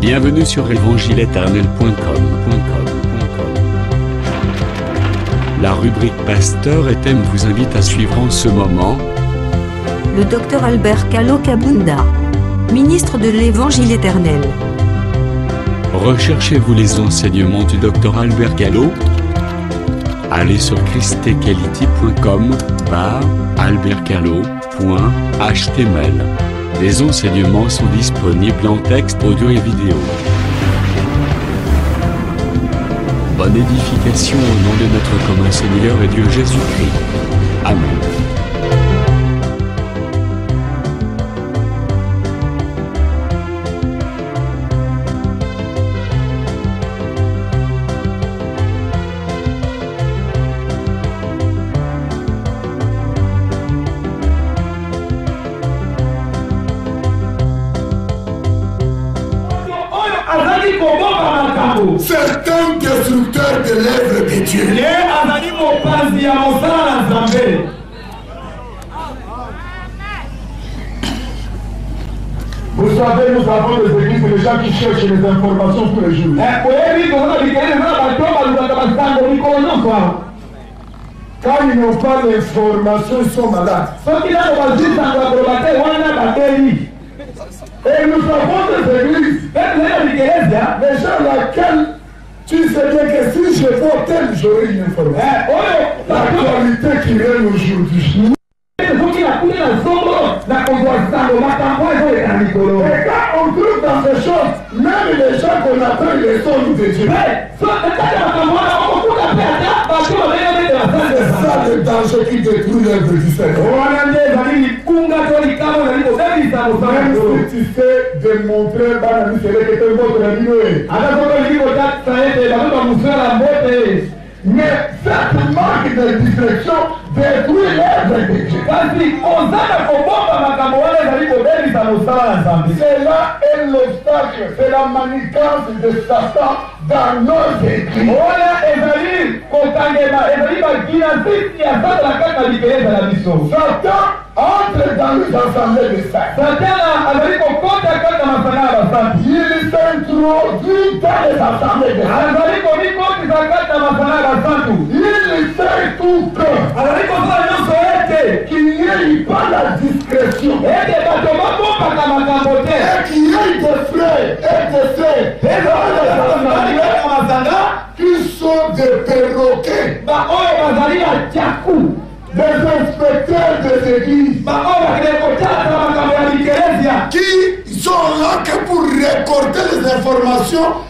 Bienvenue sur évangileéternel.com. La rubrique Pasteur et thème vous invite à suivre en ce moment le docteur Albert Kalokabunda, Kabunda, ministre de l'Évangile éternel. Recherchez-vous les enseignements du docteur Albert Gallo Allez sur christequality.com bar albertgallo.html. Les enseignements sont disponibles en texte audio et vidéo. Bonne édification au nom de notre commun Seigneur et Dieu Jésus-Christ. Amen. de l'œuvre de Dieu. Vous savez, nous avons des églises, des gens qui cherchent les informations tous les jours. Eh, Quand ils n'ont pas d'informations, ils sont malades. Et nous avons des églises, eh, les gens laquelle Tu sais bien que si je vote j'aurai une information. Eh, oh, oh. La qualité qui règne aujourd'hui. Et quand on trouve dans ces choses, même les gens qu'on appelle les sons de Dieu. Eh, C'est ça le danger qui détruit notre existence. Même si tu sais démontrer Banani, c'est que tu es votre ami. Mais cette marque de distraction détruit l'œuvre de dieu kasi kozanga kobomba makambo wana ezali kobebisa mosala na nzambe cela est l'obstacle c'est la manicance de satan dans nos écrits oyo ezali kokangema ezali baginasiti ya satana kaka likele ezala biso satan entre dans les assemblées de saints satana azali kokota kaka masanga ya basanti il s'introduit dans les assemblées de saints azali komikotisa kaka masanga ya basanti tout temps. azali kosala nyonso ete qu'il n'y ait pas la discrétion ete bato babokaka makambo te et qu'il y ait des frères et des sœurs masanga qui sont des perroquets baoyo bazali batiaku des inspecteurs des églises baoyo bakende kotala makambo ya mikelezia qui sont là que pour récorder les informations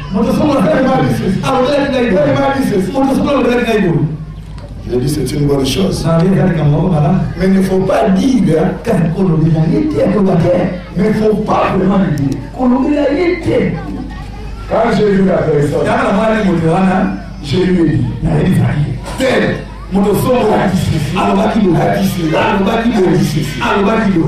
Montesolo very marriages. I will let like very marriages. Montesolo very neighbor. Jadi setimbali shots. Nabi kan kamu malah. Mais ne faut pas dire kan kalau di langit dia keluarga. Mais faut pas vraiment dire kalau di langit dia. Quand j'ai vu la personne. Jangan lama ni mutiara. J'ai lu. Nabi tadi. Tel. Montesolo. Alobaki lo. Alobaki lo.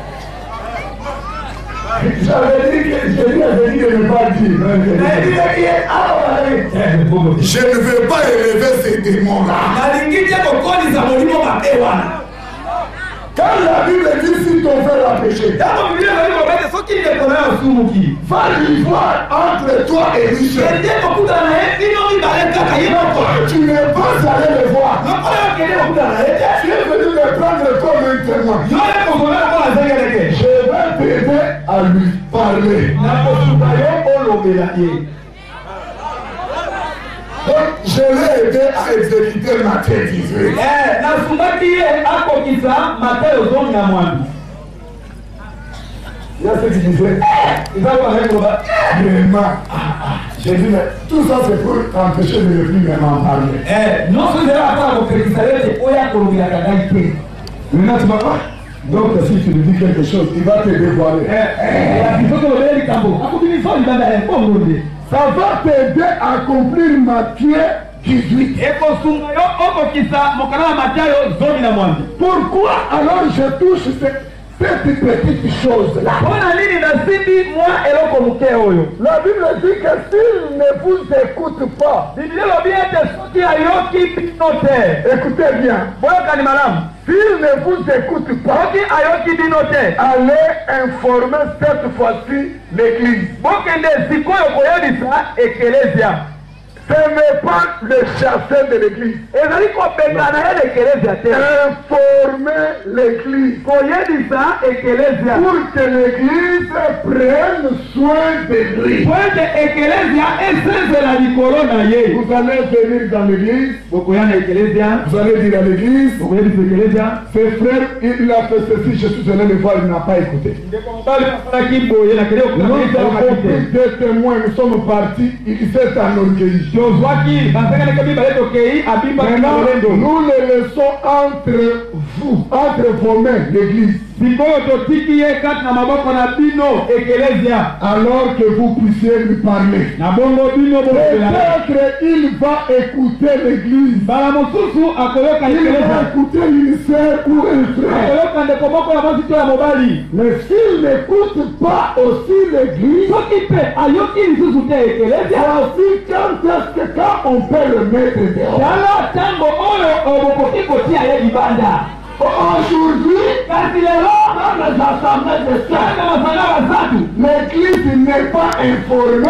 Ça veut dire que je n'ai venu ne pas dire. Je ne veux pas élever ces démons-là. Quand la Bible dit si ton frère a péché, va l'ivoire entre toi et lui. Tu n'es pas allé le voir. Tu es venu le prendre comme un témoin. à lui parler nakotuka yo olobela ye je l'ai aidé à exécuter matthieu 18 nasungaki ye akokisa mateyo zomi na mwambi ya ceux qui disaient ils allaient avec combat vraiment j'ai dit mais tout ça c'est pour empêcher de ne plus même en parler non ce n'est pas pour que vous savez c'est oya kolobelaka ngai te maintenant tu vas pas donc si tu lui dis quelque chose il va te dévoiler eh, eh, eh, ah, ça va t'aider à accomplir Matthieu 18 ekosunga yo okokisa mokana ya matia yo zomi na mwambi pourquoi alors je touche cette petite chose là mpo na nini nasimbi mwa eloko moke oyo oh, la bible dit que s'il ne vous écoute pas biblia elobi ete soki ayoki bino te écoutez bien boyokani malamu S'il ne vous écoute pas, allez informer cette fois-ci l'Église. Ne pas le chasser de l'église. Informer l'église. Pour que l'église prenne soin de lui. Vous allez venir dans l'église. Vous allez venir à l'église. Ses frères, il a fait ceci, je suis allé le voir, il n'a pas écouté. Nous avons des témoins, nous sommes partis, il s'est enorgueilli nous les laissons entre vous, entre vos mains, l'Église. sikoyo totiki ye kati na maboko na bino ekelezia alors que vous puissiez lui parler na bongo bino peut-être il va écouter l'église mbala mosusu akoyoka écouter une sœur ou un frère akoyoka ndeko moko ya mwasi to ya mobali mais s'il n'écoute pas aussi l'église soki mpe ayoki lisusu te ekelezia voici quand est-ce que quand on peut le mettre dehors tala ntango oyo obokoki kotia ye libanda Aujourd'hui, dans les assemblées de saints, l'église n'est pas informée.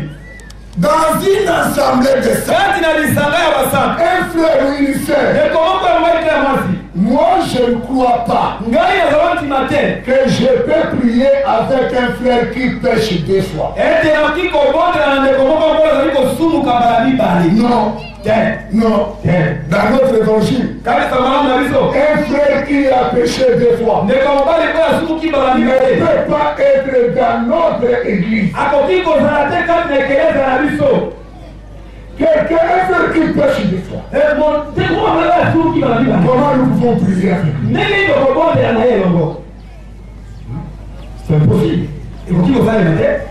dans une assemblée de saints kati na lisanga ya basantu un frère ou une sœur ekomoko ya mwasi ya mwasi moi je ne crois pas ngai nazalaki matin que je peux prier avec un frère qui pêche deux fois ete nakoki kobondela na ndeko moko mpo nazali kosumuka mbala mibale non te non te dans notre évangile kaka sangalama na biso un frère qui a péché deux fois ndeko mobali oyo asuki balandi ne peut pas être dans notre église akoki kozala te kati na ekeleza na biso quelqu'un un frère qui pêche deux fois eh, comment nous pouvons prier avec lui ndenge tokobondela na ye elongo c'est impossible ekoki kosalema te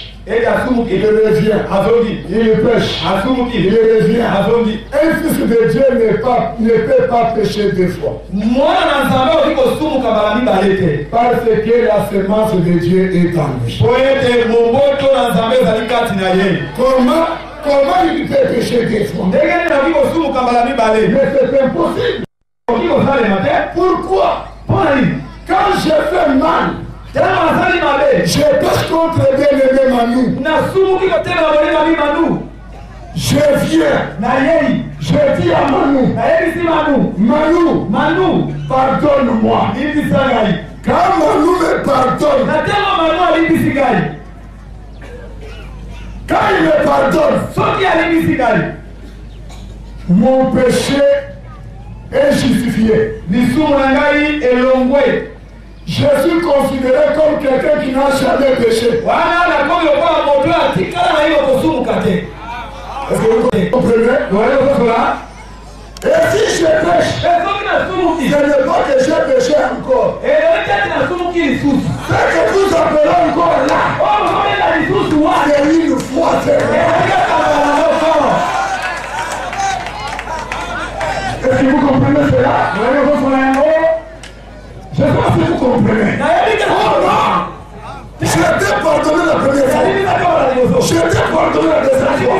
Et Azoumki, il revient. Azoumki, il pêche. Azoumki, il revient. Azoumki. Un fils de Dieu ne peut pas pécher deux fois. Parce que la semence de Dieu est en lui. Comment Comment il peut pécher deux fois Mais c'est impossible. Pourquoi Quand je fais mal, Je pars contre bien-aimé Manou. Je viens. Je dis à Manou. Manou. Manou. Pardonne-moi. Quand Manou me pardonne. Quand il me pardonne. Mon péché est justifié. Je suis considéré comme quelqu'un qui n'a jamais péché. Est-ce que vous comprenez hein? Et si je pêche, je ne pas que j'ai péché encore. Ce que nous appelons encore là, oh, c'est une Je t'ai pardonné la deuxième fois.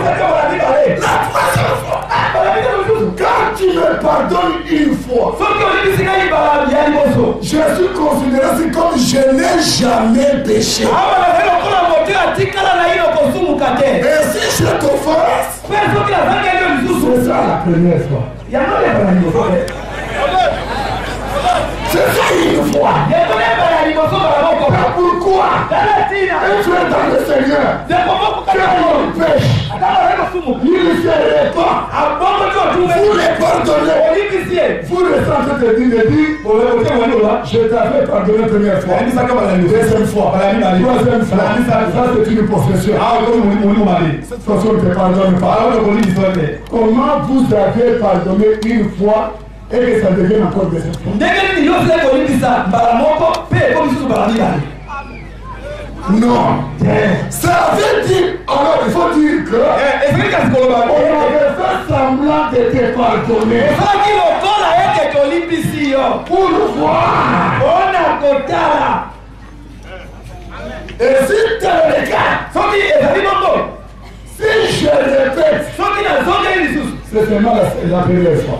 Quand tu me pardonnes une fois, je suis considéré comme je n'ai jamais péché. Et si je t'offense, c'est ça la première fois. C'est ça une fois. pourquoi tu es dans le Seigneur. Tu es Il ne pas. Vous les pardonnez. Vous sentez de dire, de dire, je t'avais pardonné première fois. Deuxième fois. Troisième fois. Ça, c'est une profession. Comment vous avez pardonné une fois et que ça devienne encore des ndenge nini nyonso ekolimbisa mbala moko mpe ekomi susu mbala mibale Non. Eh. Ça veut dire, alors il faut dire que. Eh, on avait fait semblant de te pardonner. Eh, Pour voir. On a côté là. Et si tu regardes. Si je répète. C'est seulement la première fois.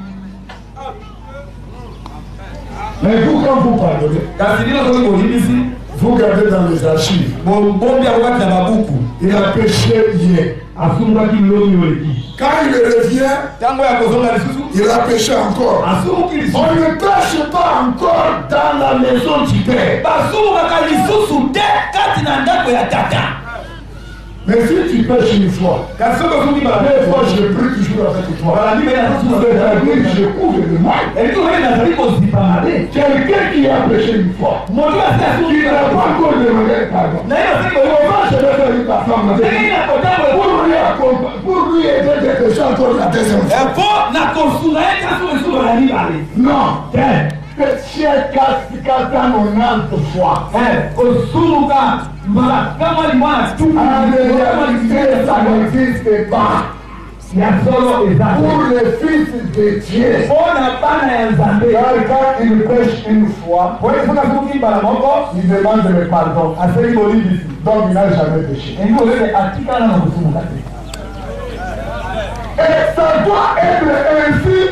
mais vous quand vous pardonnez kasi bino soki bolimbisi vous gardez dans les archives bobombi yango kati na babuku il a péché hier asungaki lomi oleki quand il revient ntango ya kozonga lisusu il a péché encore asumuki lisusu on ne pêche pas encore dans la maison du père basumukaka lisusu te kati na ndako ya tata Mais si tu pêches une fois, deux fois je prie toujours avec toi. C'est-à-dire je couvre le mal. Quelqu'un qui a péché une fois, qui n'a pas encore demandé pardon, comment je vais faire une femme pour lui aider quelque chose encore la deuxième fois. Non. osuluka makama limwana tu ya solo eza pour le fils de dieu mpona bana ya nzambe quelqu'un il pêche une fois oyo soki akoki mbala moko il demande le pardon aseli bolibisi donc il n'a jamais péché eyi olele atikala na kosumuka te et ça doit être ainsi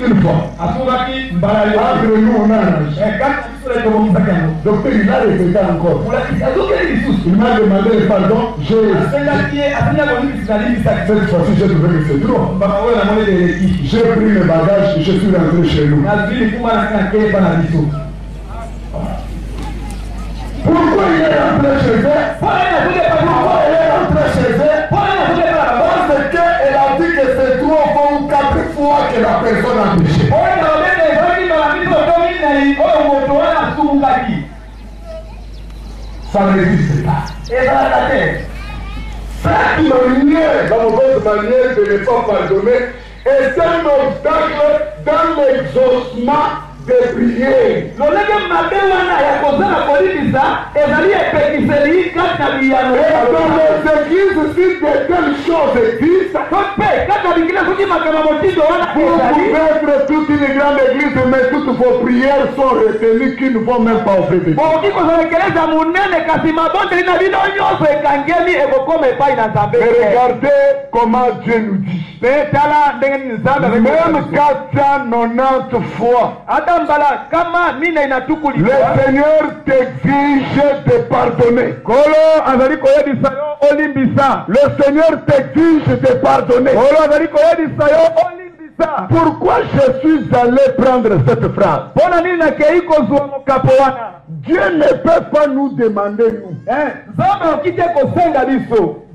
une fois. Après ah, nous, on a Donc il l'a répété encore. Il m'a demandé le pardon. Je... Ah, ah, Cette fois-ci, j'ai trouvé que c'est trop. Bah, bah, j'ai pris mes bagages et je suis rentré chez nous. Pourquoi il est rentré chez eux Pourquoi il est rentré chez eux que la personne a péché. Ça n'existe pas. Cette manière, dans votre manière de ne pas pardonner, est un obstacle dans l'exaucement débrouiller lolenge mabe wana ya kozala kolimisa ezali epekiseli kati na biyano to mpe kati na bingila soki makambo motindo wana ezali toute une grande église mais toutes vos prières sont retenues qui ne vont même pas obéir bokoki kozala ekeleza monene kasi mabondeli na bino nyonso ekangeli ekokoma epai na nzambe regardez comment dieu nous dit mpe tala ndenge nini nzambe même 490 fois ata le seigneur t'exige de pardonner kolo azali koyebisa yo olimbisa le seigneur t'exige de pardonner kolo azali koyebisa yo olimbisa Pourquoi je suis allé prendre cette phrase Dieu ne peut pas nous demander, nous. Eh,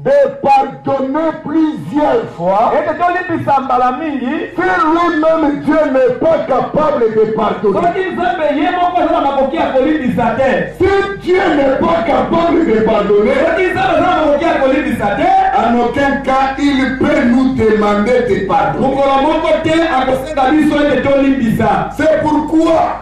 de pardonner plusieurs fois. Si lui-même Dieu n'est pas capable de pardonner. Si Dieu n'est pas capable de pardonner, en aucun cas il peut nous demander de pardonner. C'est pourquoi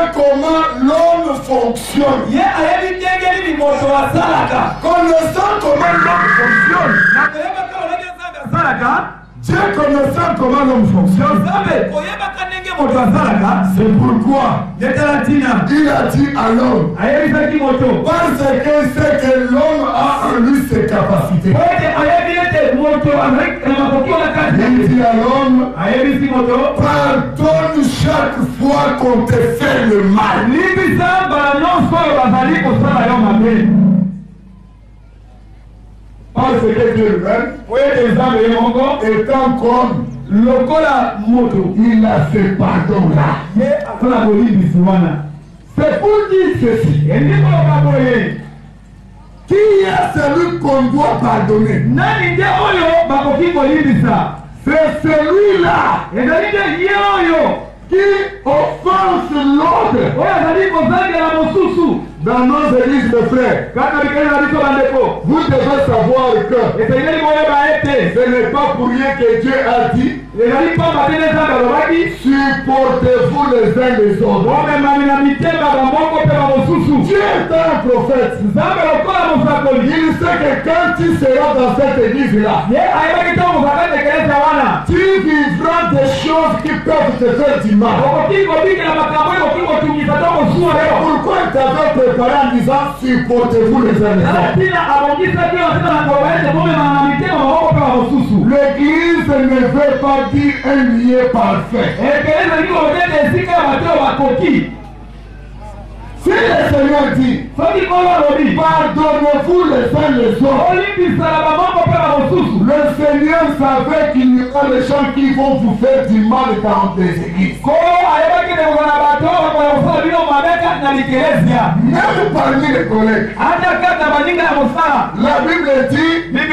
sait comment l'homme fonctionne. Connaissant comment l'homme fonctionne. Dieu connaissant comment l'homme fonctionne, c'est pourquoi il a dit à l'homme, parce que c'est que l'homme a en lui ses capacités. Il dit à l'homme, pardonne chaque fois qu'on te fait le mal. parce que Dieu lui-même étant comme lokola moto il a ce pardon là mpona kolibisi wana c'est pour dire ceci eliki koloba boye qui est celui qu'on doit pardonner nani nde oyo bakoki kolibisa c'est celui là ezali nde ye oyo qui offense l'autre oyo azali kozangela mosusu dans nos églises mes frères kaka bikeli na biso bandeko vous devez savoir que esengeli boyeba ete ce n'est pas pour rien que dieu a dit ezali pamba te nde nzambe alobaki supportez vous les uns les autres bomemami na mitema bamoko mpe bamosusu Étant un prophète, il sait que quand tu seras dans cette église-là, tu vivras des choses qui peuvent te faire du mal. C'est pourquoi il t'avait préparé en disant supportez-vous les uns L'église ne veut pas dire un lieu parfait. Si le Seigneur dit, pardonnez vous les uns les autres. Le Seigneur savait qu'il y aura des gens qui vont vous faire du mal dans des églises. Même parmi les collègues, la Bible dit, il y a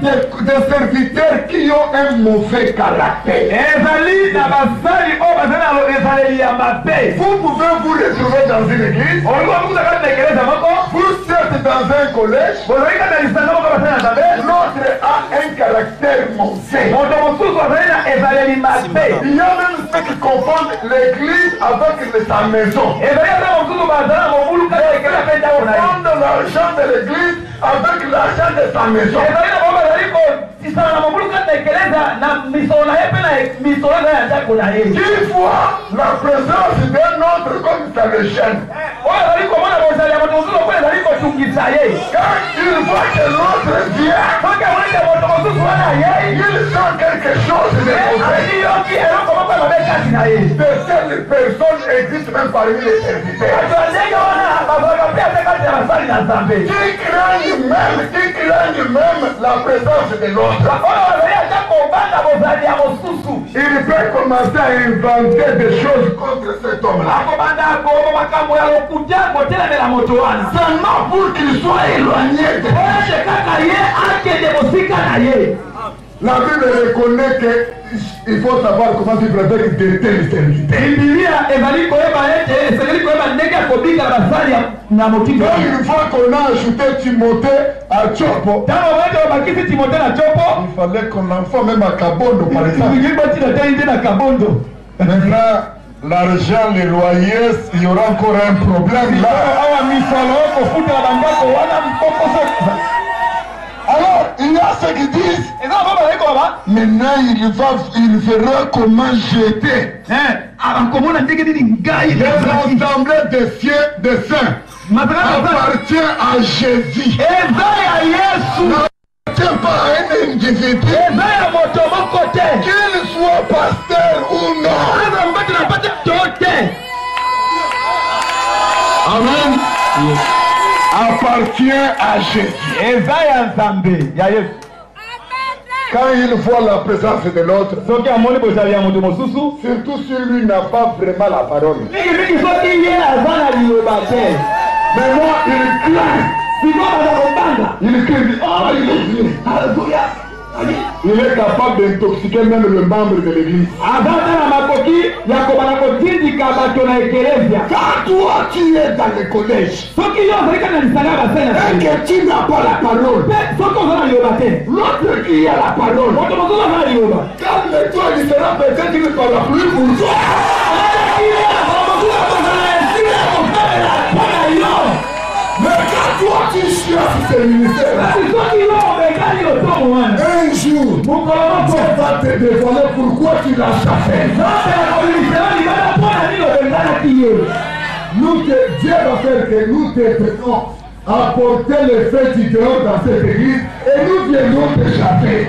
des, serviteurs qui ont un mauvais caractère. Oh, vous pouvez vous retrouver dans une église. Oh, vous êtes dans un collège. L'autre a un caractère mauvais. Il y a même ceux qui confondent l'église avec sa maison. Ils prennent l'argent de l'église avec l'argent de sa maison. ezali kosisana na mobulu kati na ekeleza na misolo na ye mpe na misolo eza ya ndako na ye dix fois la présence d'un autre comme ça le chaîne oyo ezali komona bozali ya moto mosusu mpo ezali kotungisa ye quand il voit que l'autre vient soki amonike moto mosusu wana yei il sent quelque chose de mauvais yoki eloko moko ya mabe kati na ye de telle personne existe même parmi les serviteurs bato ya ndenge wana bavaka mpe aza kati ya basali na nzambe qui craigne même qui craigne même la présence présence de l'autre. Il peut commencer à inventer des choses contre cet homme-là. Seulement pour qu'il soit éloigné de eh, La Bible reconnaît qu'il faut savoir comment vivre avec de tels serviteurs. Donc une fois qu'on a ajouté Timothée à Tchopo, il fallait qu'on l'enfant même à Kabondo par exemple. Maintenant, l'argent, les loyers, il y aura encore un problème là. Alors, il y a ce qui dit maintenant il va il verra comment jeter hein? akomona des cieux des saints appartient à jésus eza eh, à yesu n'appartient pas à un individu. Eh, Qu'il soit pasteur ou non. Amen. Appartient à Jésus. Eh, quand il voit la présence de l'autre soki amoni bozali ya moto mosusu surtout si lui n'a pas vraiment la parole mingimingi soki ye aza na liloba te mais moi il crie sikobaza kobanda il crie dit ah oh, il est dieu alléluia il est capable d'intoxiquer même le membre de l'église azalaka na makoki ya kobana kotindika bato na ekelezia quand toi tu es dans le collège soki yo ozali kaka na lisanga ya basene et que tu n'as pas la parole mpe soki oza na liloba te l'autre qui a la parole moto mosusu aza na liloba calme toi il sera peut-être par la pluie pour toi Mais What is your féminité? Un jour, Dieu va te dévoiler pourquoi tu l'as chassé. Nous te, Dieu va faire que nous te tenons apporter le fait du dehors dans cette église et nous viendrons te chasser.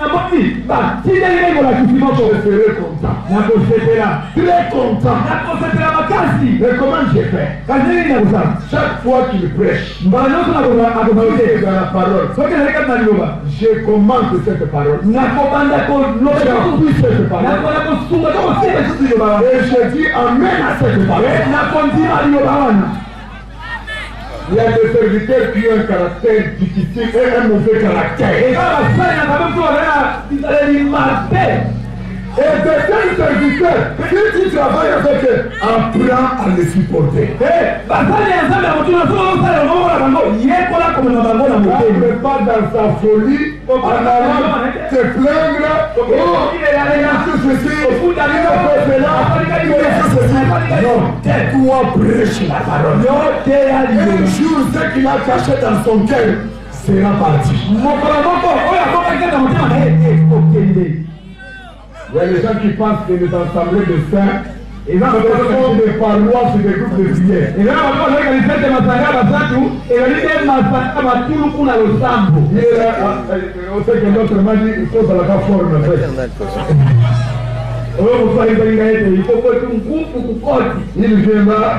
namoni batindeli ekolakisi mokosepele konta nakosepela tres konta nakosepela makasi recommande je fais kazeli nakosala chaque fois qu'il prêche mbala nyonso nakosaoa la parole soki nazali kati na liloba je commande cette parole nakobanda kolobaakosunga tokosimba liloba et je dis amen à cette parole eh, nakondima liloba wana Il y a des serviteurs qui ont un caractère difficile et un mauvais caractère. Et certains serviteurs, si tu travailles avec eux, apprends à les supporter. Eh, N'entre pas dans sa folie en allant te plaindre. Oh, il a fait ceci, il a fait là, il a fait ceci. Non, tais-toi, prêche la parole. Un jour, ce qu'il a caché dans son cœur sera parti. Oh, Il y a des gens qui passent que les assemblées de saints, ils ont des sur des groupes de prière. Et là, on va que les saints de et Masanga des Kuna Et là, euh, euh, on sait que notre magie, il faut la forme. de oh, il faut que tu Il vient là.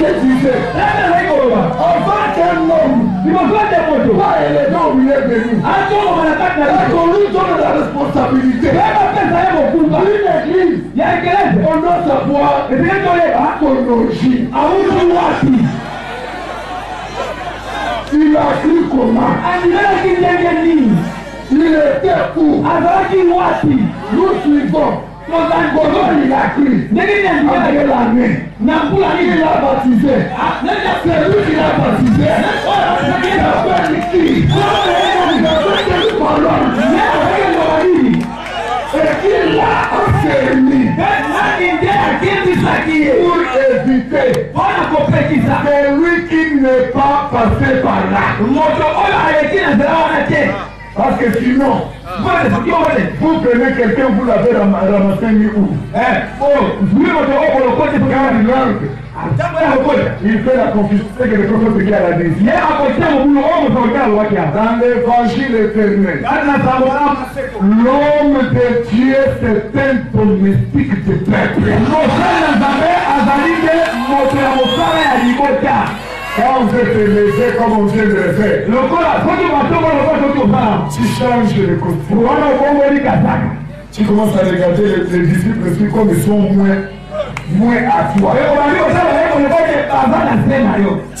ṣe ti ṣe. Ẹ̀rẹ̀ rẹ̀ kò wà. Ọ̀fà tẹ ń lọ wù. Ìmọ̀gbọ́n tẹ mọ̀ jò. Báyìí lè dán òun ilé gbèrú. A tó o mọ̀ ẹ̀ka kẹ̀lé. A kò rí tó lọ́dà responsibility. Bẹ́ẹ̀ bá pèsè ayé mọ̀ kú. Clean and clean. Yẹ kẹlẹ́. Ọ̀nà sàbúà. Ìdílé tó yẹ. A kò nà òṣì. Àwọn ojú wà sí. Ìlà sí kò má. Àdìmẹ́lẹ̀ kí n jẹ́ jẹ́ ní. Ilé tẹ̀ kù. Àgbàrá kí n wá sí. Lóṣù ìgbọ̀n. ngololi ya kiri abele la mɛ nakuli la baptize c'est lui qui l'a baptisé il a fait le kiri il a fait le ballon mais avec l'oreille et qu'il l'a enfermé pour éviter c'est lui qui n'est pas passé par là. Oh, Parce que sinon, vous, prenez quelqu'un, vous l'avez ramassé où Oh, vous voulez ah, il fait la confusion que le prophète qui a dit. Dans l'évangile éternel, l'homme de Dieu, c'est un domestique de peuple. Quand vous êtes élevé comme on vient de le faire, tu changes de côté. Tu commences à regarder les, les disciples aussi comme ils sont moins, moins à toi. Eh, eh,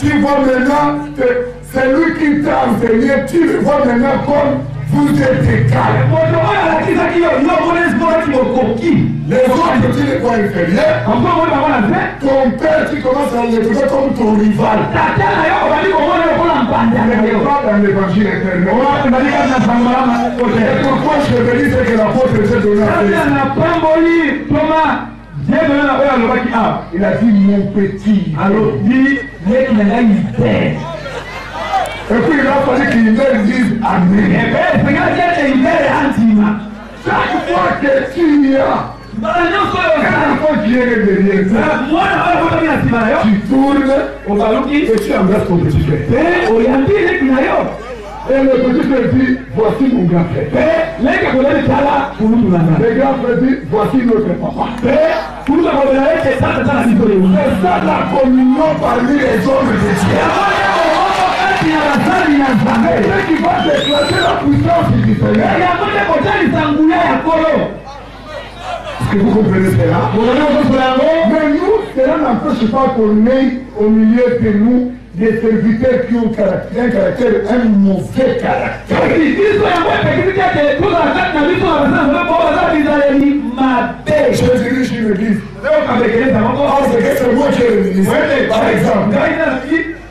tu vois maintenant que celui qui t'a enseigné, tu le vois maintenant comme futetekale moto oyo alakisaki yo yo monesoraki mokoki lesoaetilekwa inférieur okomona wana te ton père qui commence à l'épouser comme ton rival tata na yo obali komona lokola mpanda na yo pas dans l'évangile éternel pourquoi je bénis ce que l'apôtre s'est donné à na pamboli thomas diebena oyo alobaki a ah. il a dit mon petit alobi yeki na ngai père Et puis il a fallu qu'il meure vive à eh lui. Chaque fois que tu y as, quand vient derrière toi, tu tournes et tu embrasses ton petit frère. Eh, oh, et le petit frère dit, voici mon grand frère. Eh, le grand frère dit, voici notre papa. C'est ça la communion parmi les hommes de Dieu. C'est qui va déclencher la puissance du Seigneur. Est-ce que vous comprenez cela Mais nous, cela n'empêche pas qu'on ait au milieu de nous des serviteurs qui ont caractère, un caractère, un mauvais caractère. Je dirige une église. Par exemple,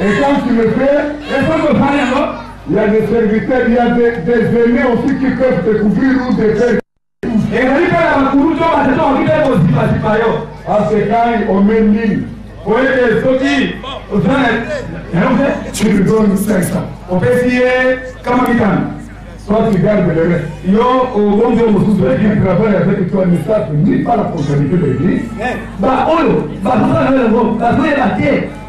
Et quand tu le fais, il y a des serviteurs, il y a des, des aînés aussi qui peuvent te couvrir ou te faire. À ce cas, on met 1000. Tu lui donnes 500. Toi, tu gardes le reste. Ceux qui travaillent avec toi ne savent ni pas la comptabilité de l'église. Bah, oh, bah, ça, ça, ça, ça, ça, ça, ça, ça, ça,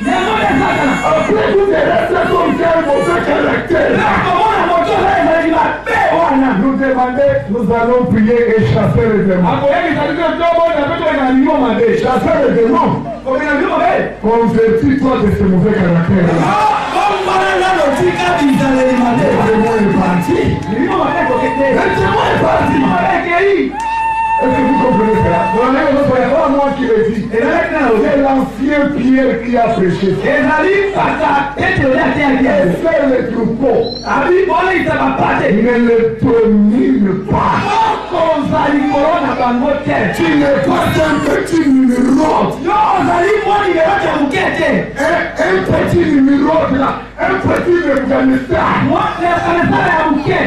Après vous verrez cet homme qui a un mauvais caractère. Voilà, nous demander, nous allons prier et chasser les démons. Chasser les démons. Convertis-toi de ce mauvais caractère. tika bizala limate. Le démon est parti. Le démon est parti. Le démon est parti. Est-ce que efi koko bere fila. Bọ̀dọ̀ yóò fọ ẹ̀fọ́ ọmọ kìrètì. Èlẹ́ náà ṣe la fiye pie kí a pèsè. Ènàlí pàtà ètò ní àti àjẹ. Ẹsẹ̀ lè tún pọ̀. Àbí bọ́lá ìtàbà pàtẹ. Nyẹlẹ tó ní mi pa. Ọkọ̀ nsàlì kọ̀rọ̀nà bá mọ tẹ̀. Tìlẹ̀ pàtẹ mpẹ̀tì ni numéro? rọ̀. Yóò nsàlì mọ́ni yẹ̀rọ jẹ̀mú kẹ̀kẹ́. Ẹ Un, mpẹ̀tì ni mi rọ̀ bila. Ẹ mpẹ̀tì ni mi gbẹ̀mí sá. Wọ́n ti ẹ̀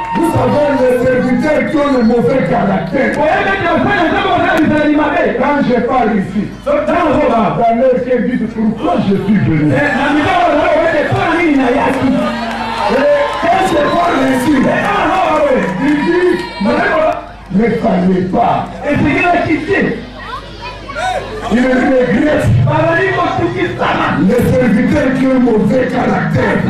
Les les serviteurs qui ont le mauvais caractère. Quand je parle ici, dans leur service, pourquoi je suis venu eh, eh, Quand je parle ici, Je eh, dis ne fallait pas. Et c'est qu'il quitté. Il les serviteurs qui ont mauvais caractère. Ah,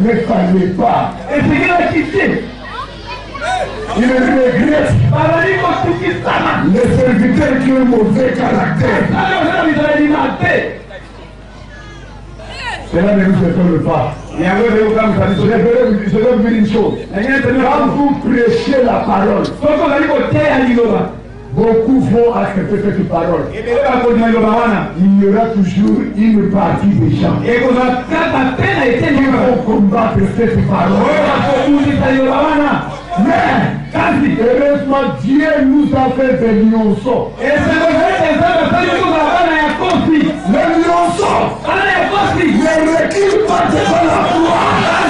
ne parlez pas. Et c'est qu'il a quitté. Il est regrette. Les serviteurs qui ont mauvais caractère. Cela ne nous étonne pas. Je vais vous dire une chose. Quand vous prêchez la parole, Beaucoup vont accepter cette parole. Eh il y aura toujours une partie des gens qui vont combattre cette parole. Oh, Mais Heureusement, Dieu nous a fait des lionceaux. Les pas ah, de la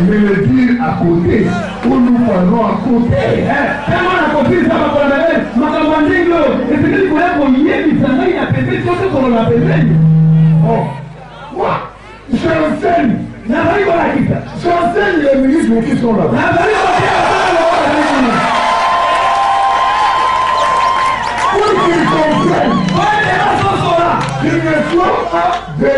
mais le dire à côté olufano à côté tellement na kopisa bakola na ye makambo ya ndenge oyo esengeli koya koyebisa ngai na pembeni to tokolo na pembeni wa chansene nazali kolakisa chansene le ministre okisola nazali kolakisa Qu'il ne soit pas de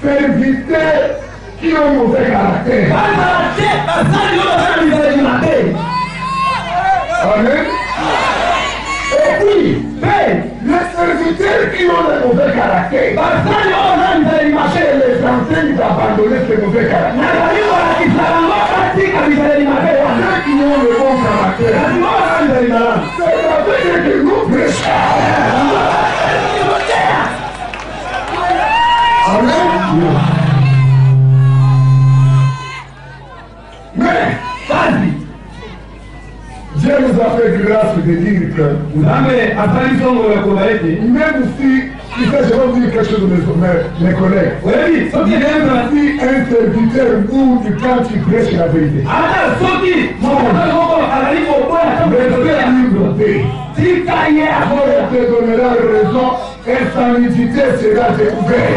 serviteur ki oyo ozengana te basali oyo baza mizeli mabe amen epui mpe les serviteurs qui ont les mauvais caractères basali oyo baza mizeli mabe les anciens ils abandonnaient ces mauvais caractères nazali kolakisa bango batika mizeli mabe ceux qui ont le bon caractère bazali oyo baza mizeli malamu c'est la veille que nous prêchons amen Yeah. Dieu nous a fait grâce de dire que même si, je vais dire quelque chose de mes, mes collègues, oui, si un serviteur ou du quand tu prêches la vérité, te donnera raison et sa nudité sera découverte.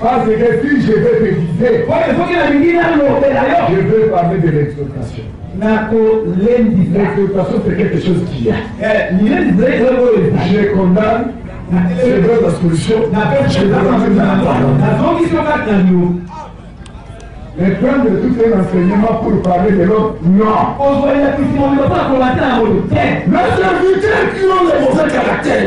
Parce que si je vais te guider, je veux parler de l'exhortation. L'exhortation, c'est quelque chose qui est. Eh, je condamne, je donne la solution, je donne la parole. Mais prendre tout un enseignement pour parler de l'homme, non. Le serviteur qui ont le mauvais caractère.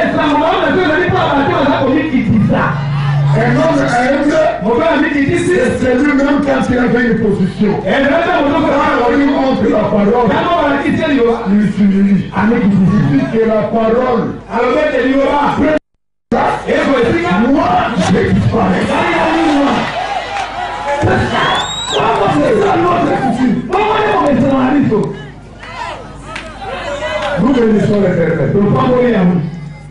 mọ̀ọ́mọ̀ tó lọ ní pàpà tí wọ́n sábò ní kìtì sá. Ẹ̀rọ ẹ̀rọ mo fẹ́ mi kìtì sí. Ṣèlú mi ń kà sí ẹgbẹ́ yìí pòsíṣọ́. Ẹ̀rọ ẹ̀rọ mo tó fẹ́ wá lọ ní ọ̀gbìn àpàrọ̀. Dábọ̀ wà kìtì ẹ̀yọ́. Ìsìnrì àní kìtì sí ìlà àpàrọ̀. Àlọ́gbẹ́ tẹ̀lé wa. Èkó ìsìnká. Wọ́n ṣe ìfọ̀rẹ́. Báyọ̀ ni wọ́n. Wọ́n mọ̀ sí ìsọ̀rọ̀ lọ́sẹ̀ kìtì. Wọ́n mọ̀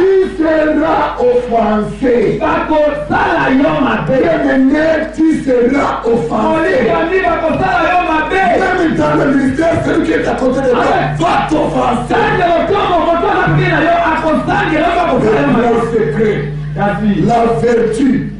tu seras offensé. bakosala yo mabe. bien-aimé tu seras offensé. olingami bakosala yo mabe. même dans le ministère celui qui est à côté de toi va t'offenser. tange motongo moto napi na yo akosangela bakosala yo mabe. le secret. la vertu.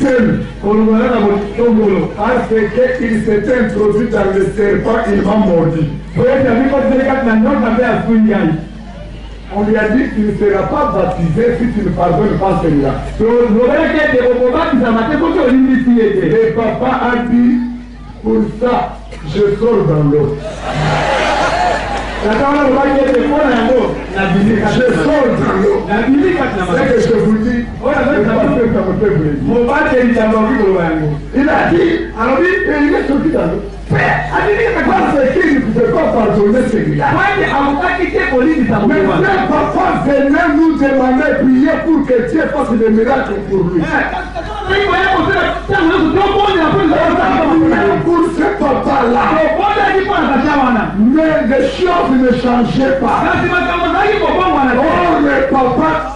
seul colombanin na botongolo aseke il s'est introduit dans le serpent il m'a mordu oyesabi koteli kati na nyonso mpe asui yai on lui a dit qu'il ne sera pas baptisé si tu ne pardonnes pas celui-là qu'il lobelaki ete okobatisama te soki olimbisi ye te le papa a dit pour ça je sors dans l'eau tata wana lobaki ete mpo na dans l'eau. je sors dans l'eau C'est ce que je vous dis mo bá tẹ ní ìjàmbá kí mo wà ní. ìlàjì àlọ́bí èyí lè tó kíkà lọ. bẹ́ẹ̀ adìrí ẹ̀kọ́ ṣe kí ni kùtẹ̀ kọ́ pàtó lè ṣe yìí. wọ́n ní àwùká kíkẹ́ kò ní ìdìbò wọn. mẹ fẹ́ pàpọ̀ ṣe lẹ́nu jẹ máa lẹ́ bi iye kú kẹ̀tí ẹ̀fọ́ sì lè mìíràn tó kúrò lù. ẹ ẹ ìwé ẹ̀kọ́ sílẹ̀ tẹ̀wé tó tó kó ní àpò ìlọ́wọ́ sáà. mẹ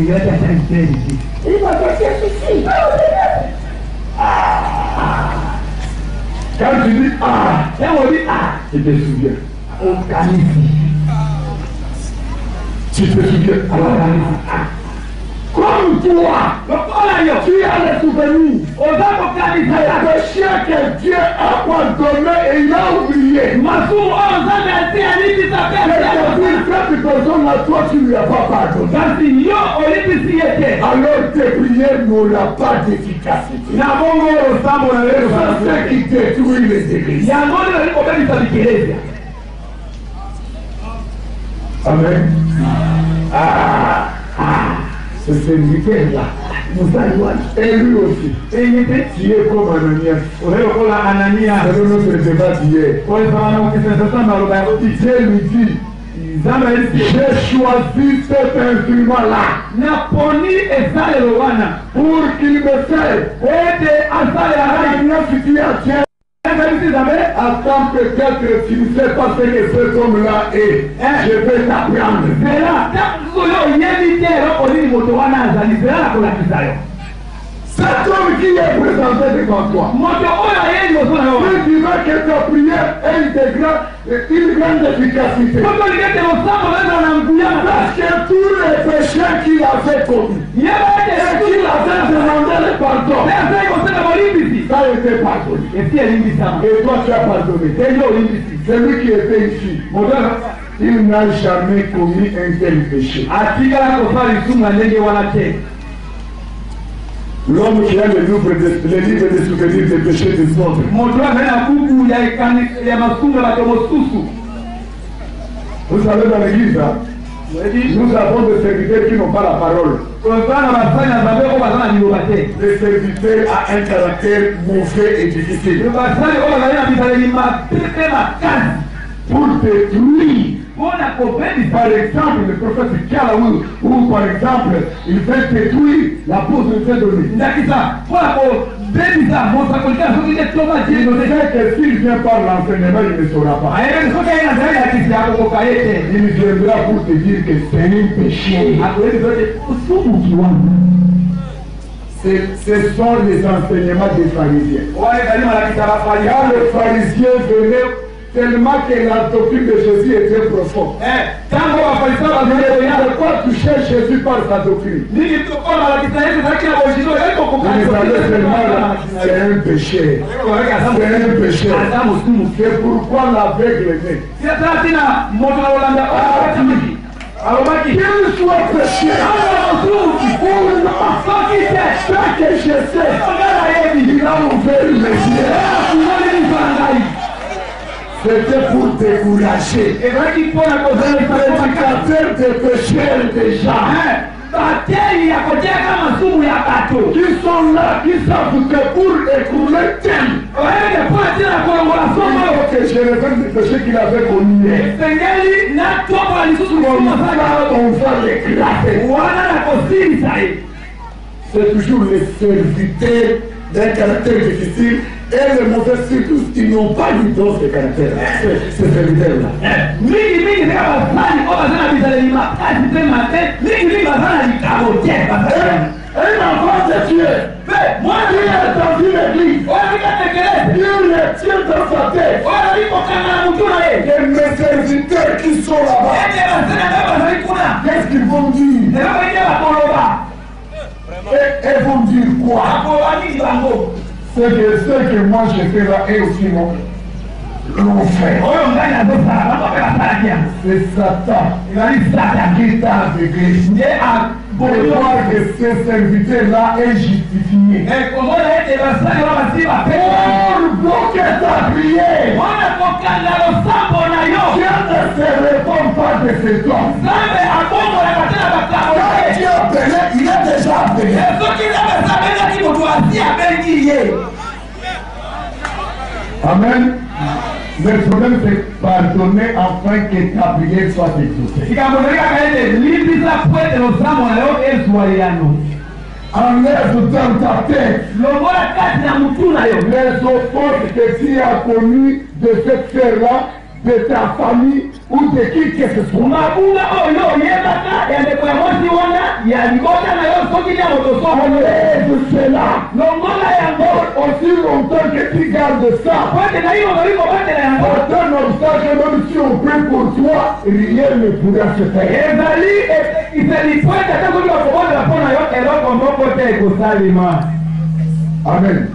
for your other time there you see. Ìgbà tó ṣe fi sí. Kẹ́hìntì ní ẹ̀wọ̀n ní ẹ̀dẹ̀ ah. sùgbẹ́ ọ̀nkà ní ìsìn. Tìpẹ̀ sùgbẹ́ ọ̀nkà ní ìsìn. Ah. Kontua! Napoleon! Tu as le souvenirs. On va localiser la recherche que Dieu a consommé et il a oublié. Masou, on va laisser à lui qui s'appelle. Mais quand tu fais à toi, tu lui as pas pardonné. Parce qu'il y a l'épiciété. Alors tes prières n'auront pas d'efficacité. N'avons-nous pas mon amour? C'est ce qui détruit les églises. Il y a un mot de problème de l'église. Amen. Ah, ah. ce serviteur-là, vous allez voir, et lui aussi, et il était tué comme Ananias. C'est notre débat d'hier. Dieu lui dit, j'ai choisi cet instrument-là pour qu'il me serve. Ananias, tu as Attends que quelqu'un finissait par ce que cet homme-là est. Eh. Je vais t'apprendre. Cet homme qui est présenté devant toi. Mais tu vois que ta prière est de une grande efficacité. Parce que tous les péchés qu'il avait commis et qu'il avait demandé le pardon, ça a été pardonné. Et toi tu as pardonné. Celui qui était ici, il n'a jamais commis un tel péché. L'homme qui a le livre de, souvenirs des péchés des autres. Vous savez, dans l'église, hein. nous avons des serviteurs qui n'ont pas la parole. Le serviteur a un caractère mauvais et difficile. Pour détruire mon accompagne, par exemple, le prophète Kalaou, ou par exemple, il veut détruire la pose de Dieu de lui. Nakisa, voilà pour Bénisa, mon sacrifice, vous dites Thomas Dieu nous lui. que s'il vient par l'enseignement, il ne saura pas. Il viendra pour te dire que c'est un péché. Ah, ce sont les enseignements des pharisiens. Quand Les Pharisiens venait tellement que la doctrine de Jésus était profonde. Eh, pourquoi toucher Jésus par sa doctrine. Oh, c'est un péché. C'est un péché. C'est pourquoi l'aveugle est né. soit péché c'était pour décourager. Les prédicateurs de pécheurs déjà. Qui hein? sont là, qui savent que pour écouler thème. Que je répète le péché qu'il avait commis hier. Comme hein. on va l'éclater. C'est toujours le serviteur d'un caractère difficile et les mauvais fils qui n'ont pas d'idence de caractère ce serviteur-là mingi mingi ndenge basali oyo baza na bizaleli makasi mpe mabe mingi mingi baza na likabo te Et l'enfant s'est tué. Moi, Dieu oh, est dans une église. Dieu les tient dans sa tête. Et mes serviteurs qui sont là-bas, eh, qu'est-ce qu'ils vont dire Elles vont dire quoi ce que, ce que moi je fais là est aussi mon oyo ngai nazosala bango mpe basalaki ezali satan nde Pourquoi que ces serviteurs-là est justifié Pour bloquer ta prière. Dieu ne se répond pas de ses dons. Quand Dieu appelé, il est déjà appelé. Amen. Le problème, c'est pardonner afin que ta prière soit exaucée. Enlève dans ta tête les oppostes que tu as connus de cette terre-là de ta famille ou de qui que ce soit mabula oyo oyebaka yandeko ya mwasi wana ya libota na yo soki na moto soaise cela longola yango aussi longtemps que tu gardes ça pote na yo ozali kobatela yango aucun obstacle même si on prie pour toi rien ne pourra se faire ezali esekiseli pote ata soki bakobondela mpo na yo eloko moko te ekosalema amen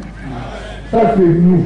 ça c'est nous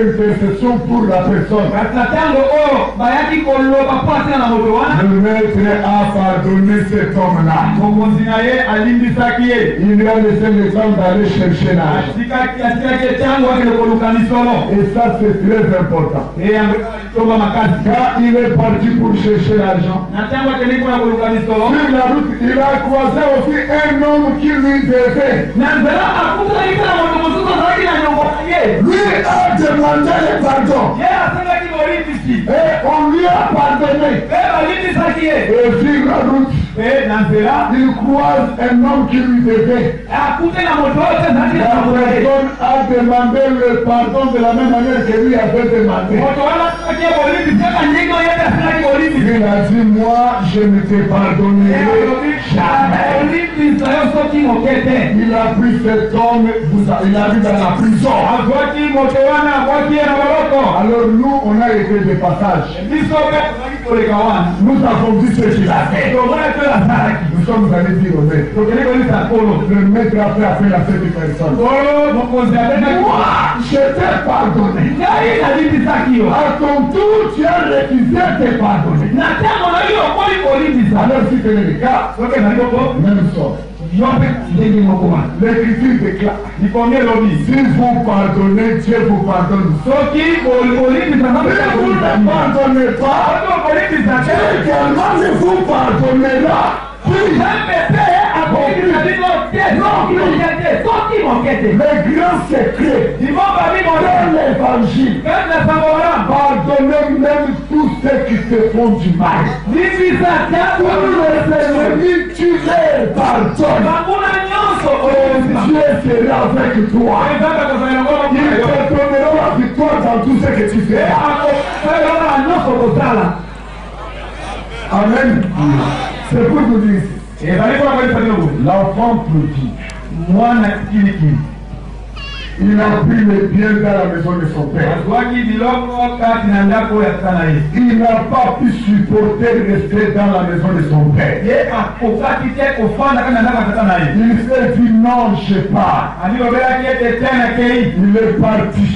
une intercession pour la personne. Oh, le maître a pardonné cet homme-là. Ah, ah, il lui a laissé le temps d'aller chercher là. Ah, Et ça, c'est très important. Quand il est parti pour chercher l'argent, sur la route, il a croisé aussi un homme qui lui devait. Lui a demandé. demandait le pardon. Et on lui a pardonné. Et vivre la route. Il croise un homme qui lui devait. La personne a demandé le pardon de la même manière que lui avait demandé. Il a dit, moi, je ne t'ai pardonné jamais. Il a pris cet homme, il a mis dans la prison. Alors nous, on a été des passages. Nous avons dit ce qu'il a fait. Nous sommes allés dire aux maîtres. Le maître a fait appel à cette personne. Oh, moi, je t'ai pardonné. À ton tour, tu as refusé de pardonner. Alors si tel est le cas, même sort. Yobet Yeni Mokuma. L'écriture déclare. Il faut bien l'homme. Si vous pardonnez, Dieu vous pardonne. Ce qui, au lit de la Si vous ne pardonnez pas, Dieu cannot vous pardonnez là. Oui. Les grands secrets de l'évangile pardonnez même tous ceux qui se font du mal. Tous les ennemis tu les pardonnes. Dieu sera avec toi. Il te donnera la victoire dans tout ce que tu fais. Amen. C'est pour vous dire. Eh, L'enfant prodigue. Moi, Nakiliki. Il a pris les biens dans la maison de son père. Il n'a pas pu supporter rester dans la maison de son père. Il s'est dit non, je pars. Il est parti.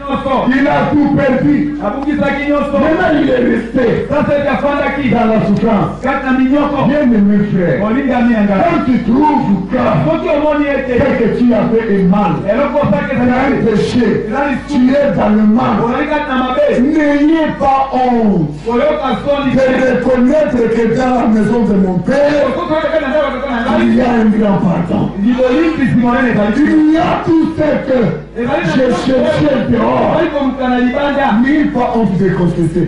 Il a tout perdu. Maintenant, il est resté dans la souffrance. Bien-aimé frère, quand tu trouves ce que tu as fait un mal, tu as un péché, tu es dans le mal, n'ayez pas honte de reconnaître que dans la maison de mon père, il y a un grand pardon. Il y a tout ce que jesesiel dehors mille fois on vous est constaté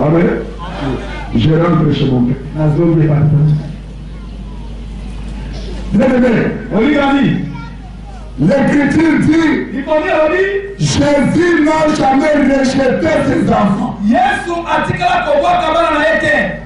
amen je rentre ce monde bien aimé oligami l'écriture dit jésus n'a jamais rejeté ses enfants yesu atikala kobwaka bana na ye te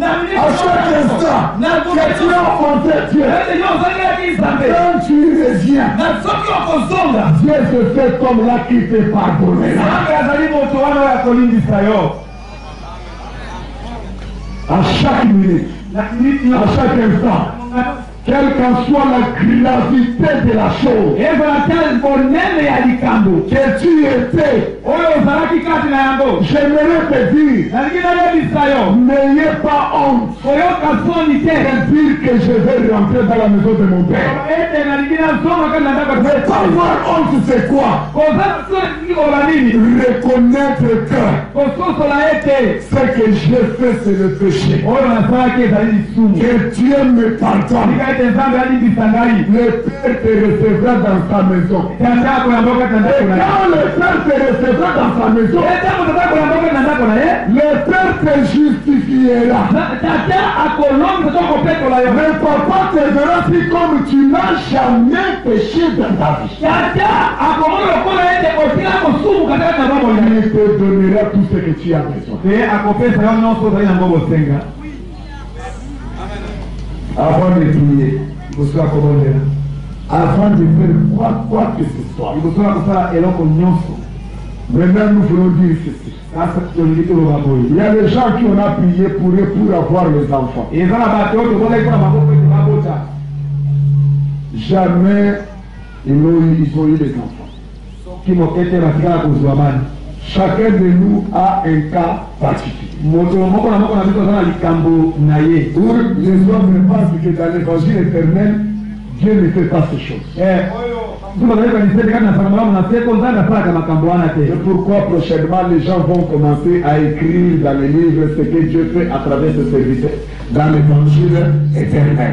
À chaque instant, quelqu'un enfanté Dieu. Quand tu reviens, Dieu se fait comme là qui te pardonne. À chaque minute, à chaque instant, quelle qu'en soit la gravité de la chose que tu étais oh, j'aimerais te dire n'ayez pas honte de dire que je vais rentrer dans la maison de mon père mais pas avoir honte c'est quoi reconnaître que ce que j'ai fait c'est le péché oh, que Dieu me pardonne le Père te recevra dans sa maison. Et quand le Père te recevra dans sa maison, le Père te justifiera. Mais papa te verra si comme tu n'as jamais péché dans ta vie. Il te donnera tout ce que tu as besoin. avant de prier liboso ya kobondela avant de faire quoi quoi que ce soit liboso ya kosala eloko nyonso maintenant nous voulons dire ceci sasa tolingi toloba boye il y a des gens qui on a prié pour eux pour avoir les enfants eza na bato oyo tokolaki mpona maboko ete babota jamais ils ont eu des enfants soki moke te batikala kozwa bani chacun de nous a un cas particulier. Pour les hommes pensent que dans l'évangile éternel, Dieu ne fait pas ces choses. C'est pourquoi prochainement les gens vont commencer à écrire dans les livres ce que Dieu fait à travers ce service dans l'évangile éternel.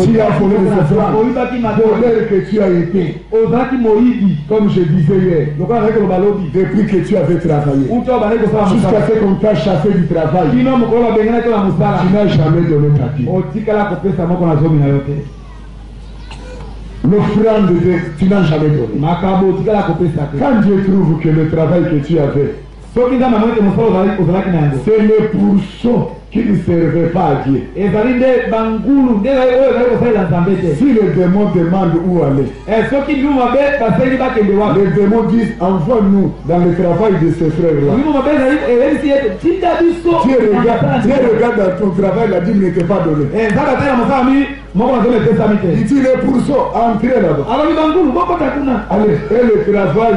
tu as volé de cette flamme de que tu as été. Comme je disais hier, depuis que tu avais travaillé, jusqu'à ce qu'on t'a chassé du travail, tu n'as jamais donné ta vie. L'offrande de tu n'as jamais donné. Quand Dieu trouve que le travail que tu avais, soki nzambe amoni ete mosala ozalaki na yango c'est le pourson qui ne servait pas à Dieu ezali nde bangulu nde oyo ezali kosalela nzambe te si le démon demande où aller eh, soki bimu mabe baseli bakende wapi le démon dit envoie nous dans le travail de ces frères là bimu mabe ezali eyebisi ete tinda biso dieu regarde dieu regarde dans ton travail la dit n'était pas donné eh, nzambe atala mosala mi moko nazolo epesami te il dit le pourson entré là-bas alobi bangulu bokota kuna allez et le travail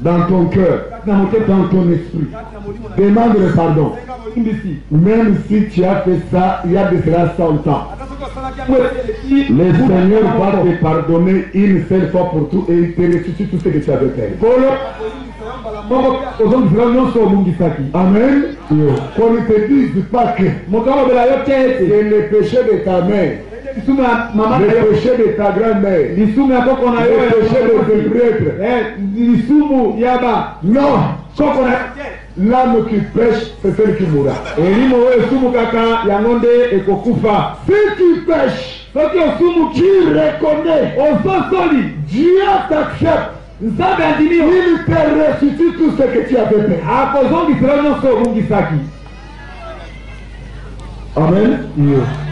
dans ton cœur, dans ton esprit. Demande le pardon. Même si tu as fait ça, il y a de cela 100 ans. Le Seigneur va te pardonner une seule fois pour tout et il te ressuscite tout ce que tu avais fait. Amen. Qu'on ne te dise pas que, que le péché de ta mère le péché de ta grand-mère, le péché de tes prêtres. Eh, non, l'âme qui pêche, c'est celle qui mourra. elimo oyo eh, esumukaka yango nde ekokufa si tu pêches soki osumuki tu reconnais ososoli dieu t'accepte nzambe andimi yo il te restitue tout ce que tu avais fait akozongisela nyonso obungisaki amen yeah.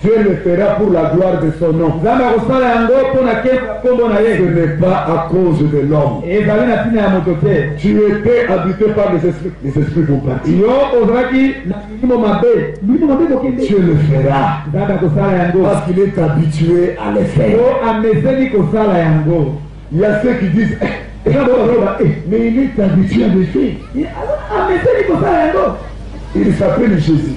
Dieu le fera pour la gloire de son nom. Ce n'est pas à cause de l'homme. Eh, tu étais habité par les esprits, les esprits vont Dieu le fera parce qu'il est habitué à le Il y a ceux qui disent eh, eh, mais il est habitué à le Il s'appelle Jésus.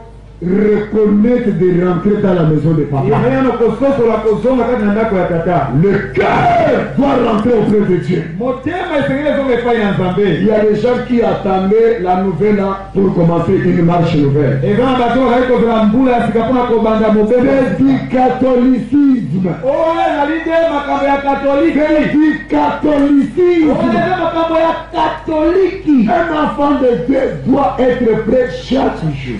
reconnaître de rentrer dans la maison de papa. Le cœur doit rentrer auprès de Dieu. Il y a des gens qui attendaient la nouvelle pour commencer une marche nouvelle. C'est du catholicisme. Oh, c'est du catholicisme. Oh, un enfant de Dieu doit être prêt chaque jour.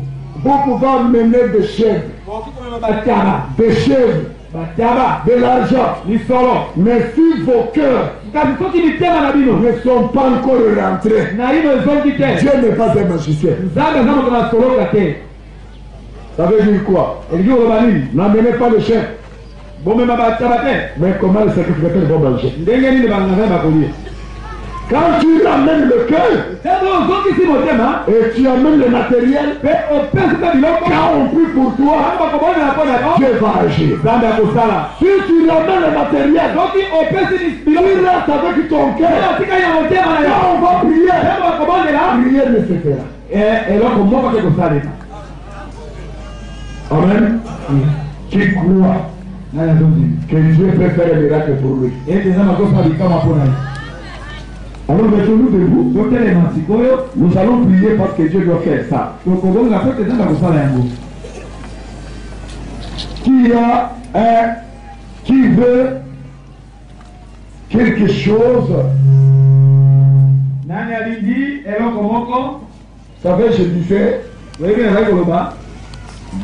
Vous pouvez mener des chèvres, des chèvres, de l'argent, mais si vos cœurs ne sont pas encore rentrés, Dieu n'est pas un magicien. Ça veut dire quoi N'amenez pas les chèvres. Mais comment les sacrificateurs vont manger quand tu ramènes le cœur hein. et tu amènes le matériel, quand on prie pour toi, ah, Dieu va agir. Si tu ramènes le matériel, tu restes avec ton cœur. Ah, quand on va prier, prier ne se fera. Amen. Tu crois ah, que Dieu peut faire des miracles pour lui. Et alors mettons-nous debout, oh, nous allons prier parce que Dieu doit faire ça. Donc on va la fête dans la hein, Qui a un qui veut quelque chose Nani a dit, et là comment Ça fait, je disais, vous voyez bien, là,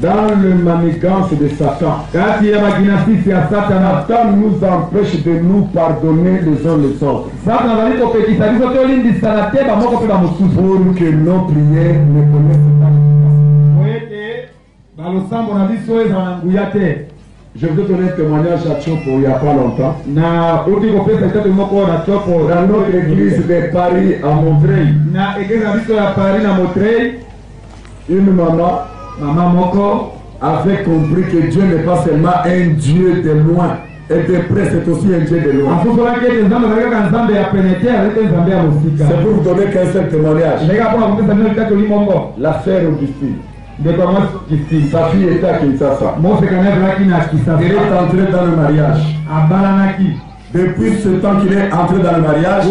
dans le manigance de Satan. Quand il y a ma dynastie, à Satan, Satan nous empêche de nous pardonner les uns les autres. Satan va nous qui ça nous fait l'une des salatés, mais bah, moi, je peux pas que nos prières ne connaissent pas. Dans le sang, on a dit soyez en Angouyate. Je veux donner un témoignage à pour il n'y a pas longtemps. Na, outi, on peut peut-être me croire à Tchopo. Dans notre église de Paris, à Montreuil. Na, église à Paris, à Montreuil. Une maman. Maman Moko avait compris que Dieu n'est pas seulement un Dieu de loin et de près, c'est aussi un Dieu de loin. C'est pour vous donner qu'un seul témoignage. sœur Augustine. Sa fille était à Kinshasa. Elle est entré dans le mariage. Depuis ce temps qu'il est entré dans le mariage,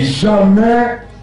jamais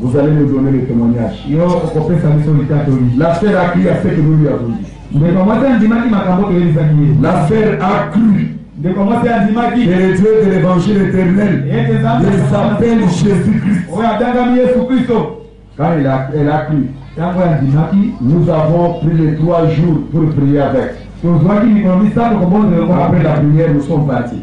vous allez nous donner le témoignage. La L'affaire a cru à ce que nous lui avons dit. L'affaire a cru. Et le Dieu de l'évangile éternel, il s'appelle Jésus-Christ. Quand elle a cru, nous avons pris les trois jours pour prier avec. Après la prière, nous sommes partis.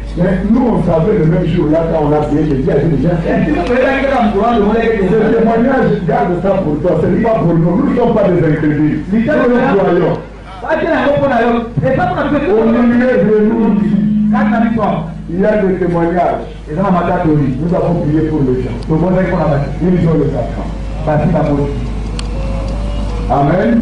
Mais nous, on savait le même jour, là, quand on a prié, déjà fait. Ce témoignage, garde ça pour toi, ce n'est pas pour nous. Nous ne sommes pas des incrédules. Nous Au milieu de nous il y a des témoignages. Nous avons prié pour les gens. Ils ont les enfants. Amen.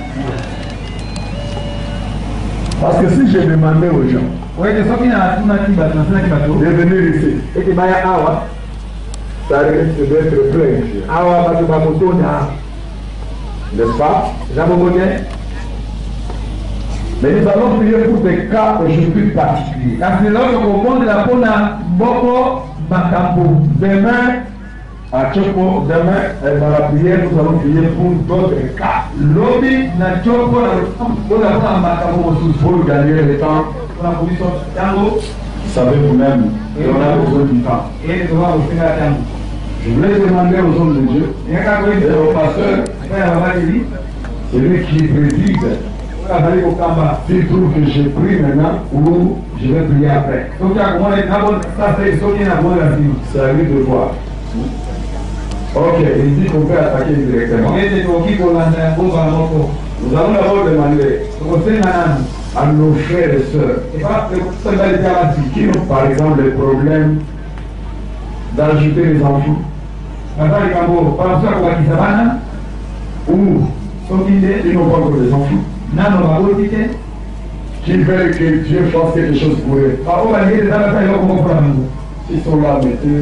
Parce que si je demandais aux gens de venir ici, ça risque d'être plein. N'est-ce pas Mais nous allons prier pour des cas aujourd'hui particuliers. Demain, Tchoko, demain, dans eh ben, la prière, nous allons prier pour d'autres cas. L'objet n'a chopo, on a pas un matamou pour gagner le temps. On a tango. Savez-vous même, et on a besoin du temps. Et Je voulais demander aux hommes de Dieu et aux c'est lui qui préside, s'il trouve que je prie maintenant ou je vais prier après. C'est à lui de voir. Ok, il dit qu'on peut attaquer directement. Nous allons d'abord demander à nos frères et sœurs qui ont par exemple le problème d'ajouter les enfants ou hein, ils n'ont pas encore des enfants Qui veulent que Dieu fasse quelque chose pour eux. Ils sont là, mais.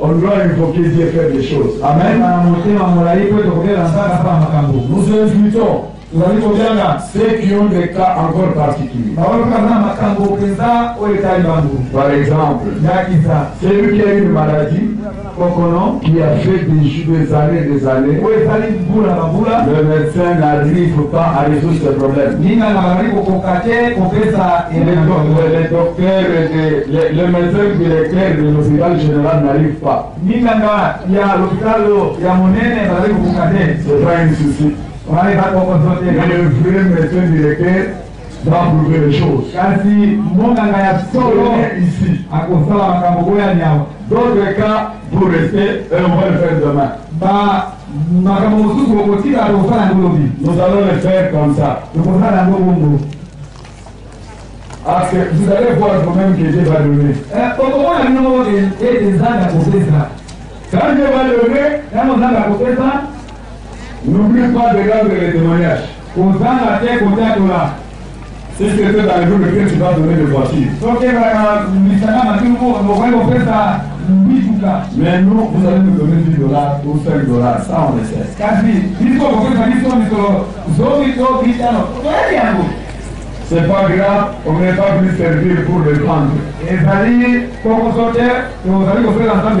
on doit invoquer Dieu faire des choses. Amen. Nous invitons ceux qui ont des cas encore particuliers. Par exemple, celui qui a une maladie qui a fait des, des années des années, le médecin n'arrive pas à résoudre ce problème. Le docteur, le, le médecin qui de l'hôpital général n'arrive pas. Ce n'est pas un souci. on n'est pas trop confronté. Mais le vrai médecin directeur doit prouver les choses. Kasi monganga ya solo ici akosala makambo oyo anyama. D'autres cas pour rester et on va le faire demain. Ba makambo mosusu okotika tokosala yango lobi. Nous allons le faire comme ça. Tokosala yango bongo. Parce que vous allez voir vous-même que Dieu va donner. Okomona bino moko ete nzambe akopesa. Quand Dieu va donner, ntango nzambe akopesa N'oubliez pas de garder les témoignages. C'est ce que dans le jour lequel tu vas donner de voici. Mais nous, vous allez nous donner 10 dollars ou 5 dollars, ça on le sait. C'est pas grave, on n'est pas venu servir pour le prendre. Et allez, quand vous vous allez vous faire l'entendre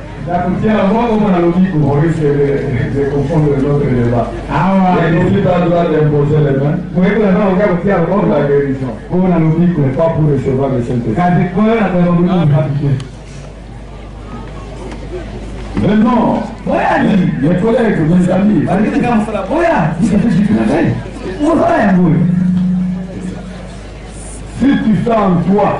Avant, on a dit qu'on risque de confondre notre débat. Ah ouais. Et n'oublie pas droit d'imposer les mains. Vous voyez que la main au cas aussi avant la guérison. On a dit qu'on n'est pas pour recevoir le Saint-Esprit. Quand tu crois, on a demandé de pratiquer. Mais non. Mes collègues, mes amis. Allez, les gars, on fait la boya. Vous savez, je travaille. On va y Si tu sens en toi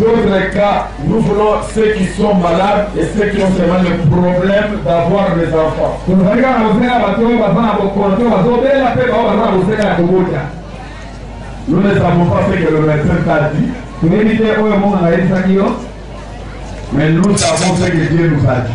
D'autres cas, nous voulons ceux qui sont malades et ceux qui ont seulement le problème d'avoir des enfants. Nous ne savons pas ce que le médecin t'a dit. Mais nous savons ce que Dieu nous a dit.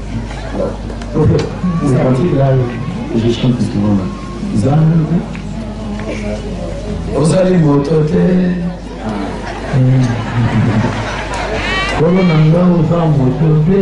zangu ozali moto te kolo na nga oza moto te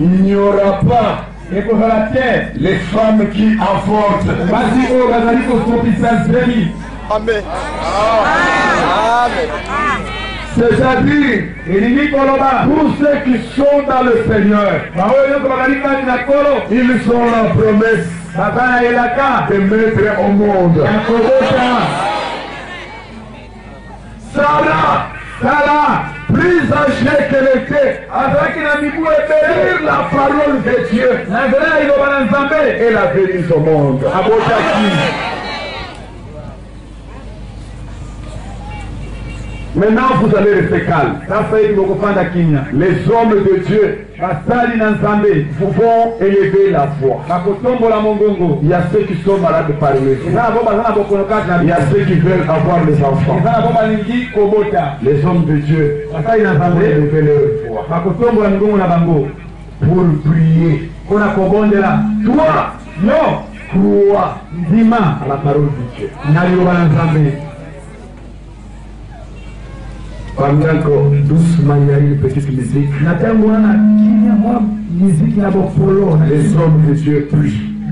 il n'y aura pas les femmes qui avortent. Oh, Amen. Amen. C'est-à-dire, pour ceux qui sont dans le Seigneur, bah ils ont la promesse de mettre au monde. Dieu et la béni au monde. Maintenant, vous allez rester calme. Les hommes de Dieu vous vont élever la voix. Il y a ceux qui sont malades par le Il y a ceux qui veulent avoir les enfants. Les hommes de Dieu vont élever leur voix. pour prier mpona kobondela toi yo croa ndima à la parole de dieu na liloba na nzambe pandanko doucement il y a une petite musique na ntango wana kimia mwa musique ya bopolo les hommes de dieu prient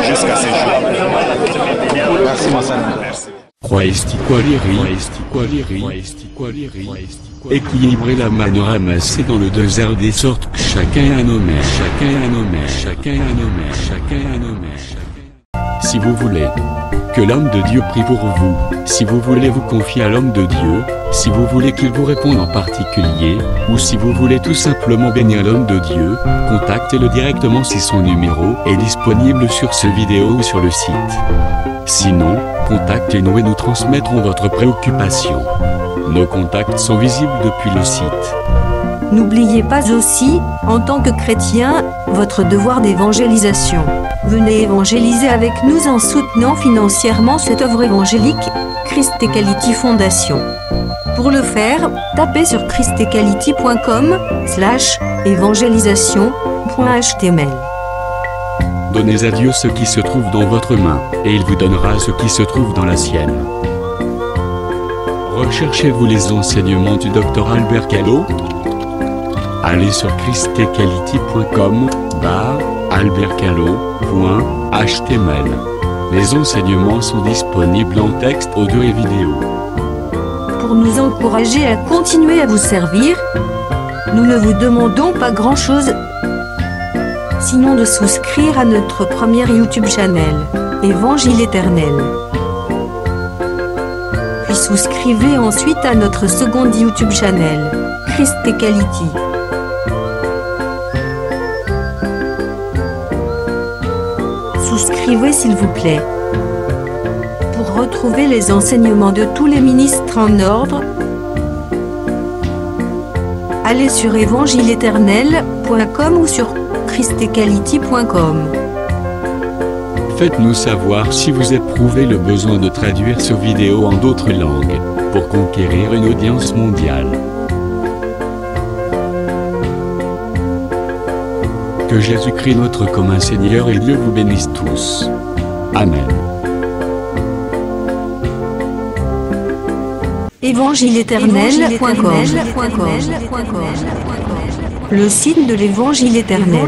jusqu'à ces jours. Merci, Merci. Équilibrer la main ramassée dans le désert des sortes que chacun a nommé, chacun a nommé, chacun a nommé, chacun a nommé. Si vous voulez que l'homme de Dieu prie pour vous. Si vous voulez vous confier à l'homme de Dieu, si vous voulez qu'il vous réponde en particulier, ou si vous voulez tout simplement bénir l'homme de Dieu, contactez-le directement si son numéro est disponible sur ce vidéo ou sur le site. Sinon, contactez-nous et nous transmettrons votre préoccupation. Nos contacts sont visibles depuis le site. N'oubliez pas aussi, en tant que chrétien, votre devoir d'évangélisation. Venez évangéliser avec nous en soutenant financièrement cette œuvre évangélique, Christ Equality Foundation. Pour le faire, tapez sur christequality.com slash évangélisation.html. Donnez à Dieu ce qui se trouve dans votre main, et il vous donnera ce qui se trouve dans la sienne. Recherchez-vous les enseignements du docteur Albert Callot allez sur christequality.com barre albertcalo.html. Les enseignements sont disponibles en texte, audio et vidéo. Pour nous encourager à continuer à vous servir, nous ne vous demandons pas grand-chose, sinon de souscrire à notre première YouTube channel, Évangile éternel. Puis souscrivez ensuite à notre seconde YouTube channel, Christ s'il vous plaît. Pour retrouver les enseignements de tous les ministres en ordre, allez sur évangile ou sur christequality.com. Faites-nous savoir si vous éprouvez le besoin de traduire ce vidéo en d'autres langues pour conquérir une audience mondiale. que Jésus-Christ notre commun Seigneur et Dieu vous bénisse tous. Amen. Évangile éternel. Le signe de l'évangile éternel.